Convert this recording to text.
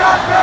Shut up!